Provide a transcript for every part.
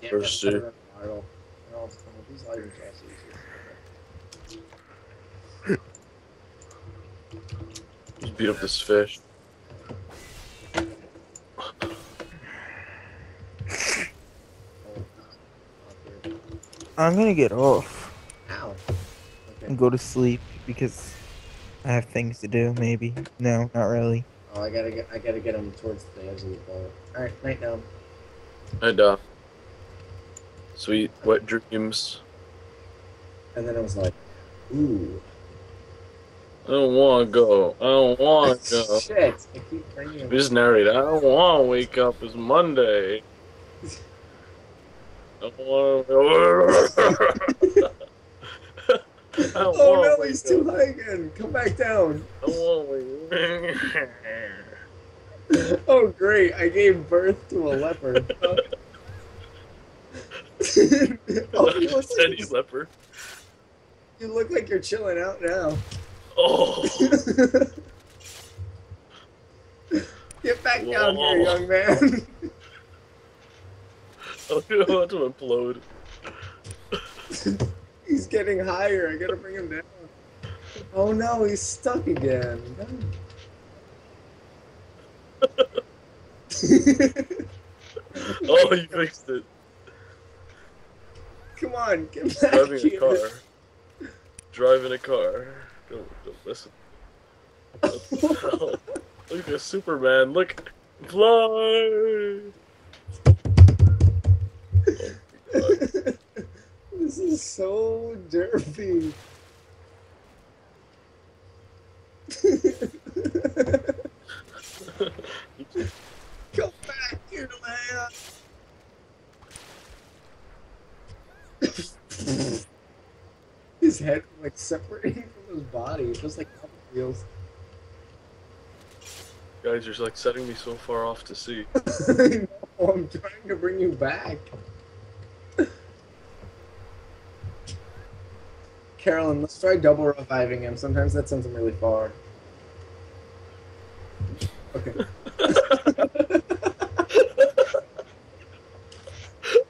Damn, First that's two. viral. No. These items are. Just beat up this fish. Oh. I'm gonna get off Ow. Okay. and go to sleep because I have things to do. Maybe no, not really. Oh, I gotta get. I gotta get him towards the edge of the boat. All right, night now. And uh, sweet wet dreams. And then I was like, ooh. I don't want to go. I don't want to go. Shit! I keep bringing. Just narrate. I don't want to wake up. It's Monday. I don't want to. Oh no, he's too high again. Come back down. I don't want to Oh great! I gave birth to a leopard. Oh, you look, Teddy like, leopard. you look like you're chilling out now. Oh, Get back down here, young man. I'm about to implode. he's getting higher. I gotta bring him down. Oh no, he's stuck again. Oh, you fixed it. Come on, get back Driving a here. car. Driving a car. Don't, don't listen. Look at Superman. Look. Fly. Oh, this is so derpy. Come back here, man. his head like separating from his body, just like wheels. Guys, you're like setting me so far off to sea. Know, I'm trying to bring you back. Carolyn, let's try double reviving him. Sometimes that sends him really far. Okay.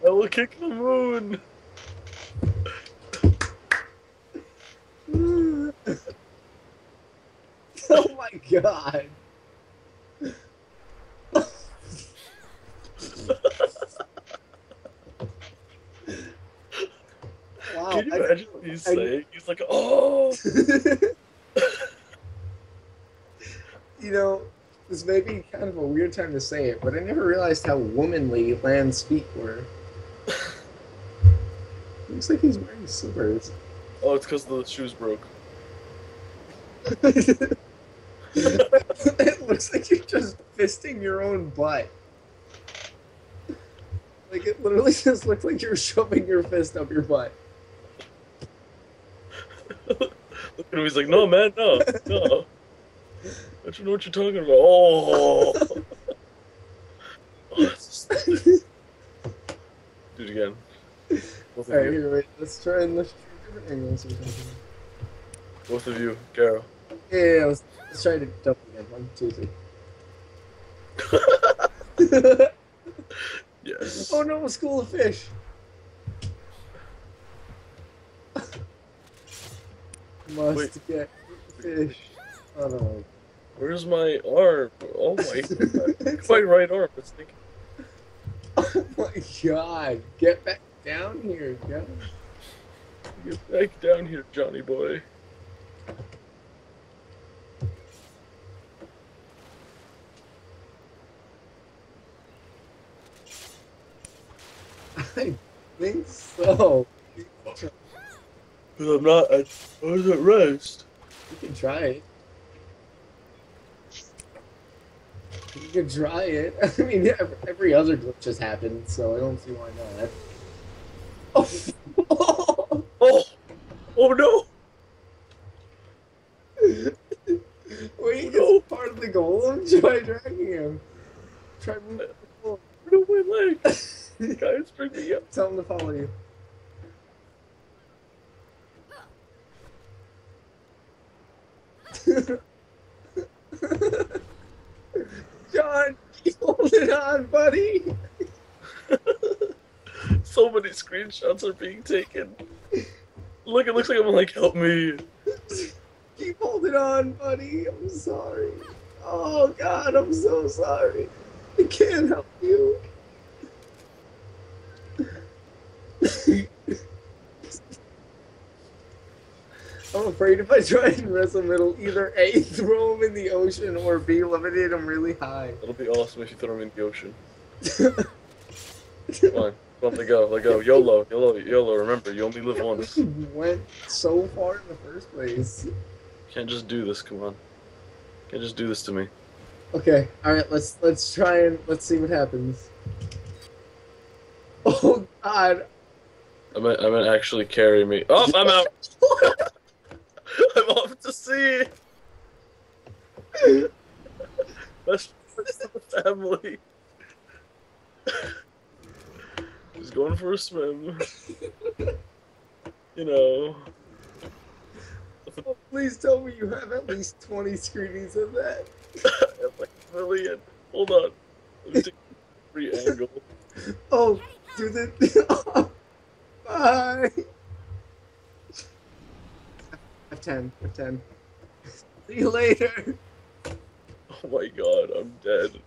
I will kick the moon. oh my god. wow. Can you I- imagine what he's I- saying? He's like, oh. you know, this may be kind of a weird time to say it, but I never realized how womanly Lann's feet were. Looks like he's wearing slippers. Oh, it's because the shoes broke. it looks like you're just fisting your own butt. Like it literally just looks like you're shoving your fist up your butt. Look at him. He's like, no, man, no, no. I don't know what you're talking about. Oh. oh. Do it again. Both of Alright, you. here, wait. Let's try and let's try different angles or something. Both of you. Carol. Yeah, yeah, yeah, let's, try to double again. One, two, three. Yes. oh no, a school of fish. Must Wait. get fish. Oh no. Where's my arm? Oh my god. My right arm. It's thinking. Oh my god. Get back down here, guys. Get back down here, Johnny boy. I think so. Oh. Because I'm not. I, I was at rest. You can try it. You can try it. I mean, every other glitch has happened, so I don't see why not. Oh! Oh! Oh no! Wait, it's part of the golem? Try dragging him. Try moving golem. My legs? Guys, bring me up. Tell him to follow you. John, keep holding on, buddy. so many screenshots are being taken. Look, it looks like I'm like, help me. Keep holding on, buddy. I'm sorry. Oh God, I'm so sorry. I can't help you. I'm afraid if I try and wrestle middle, either A, throw him in the ocean, or B, levitate him really high. It'll be awesome if you throw him in the ocean. Come on, come on, let go, let go. YOLO, YOLO, YOLO. Remember, you only live once. You went so far in the first place. can't just do this. Come on, can't just do this to me. Okay, all right. Let's let's try and let's see what happens. Oh God! I meant, I'm gonna actually carry me. Oh, I'm out. I'm off to sea. That's the family. Just going for a swim. You know. Oh, please tell me you have at least twenty screenings of that. Million. Hold on. Let me take every angle. Oh, do the. Oh, bye. F ten. F ten. See you later. Oh my god, I'm dead.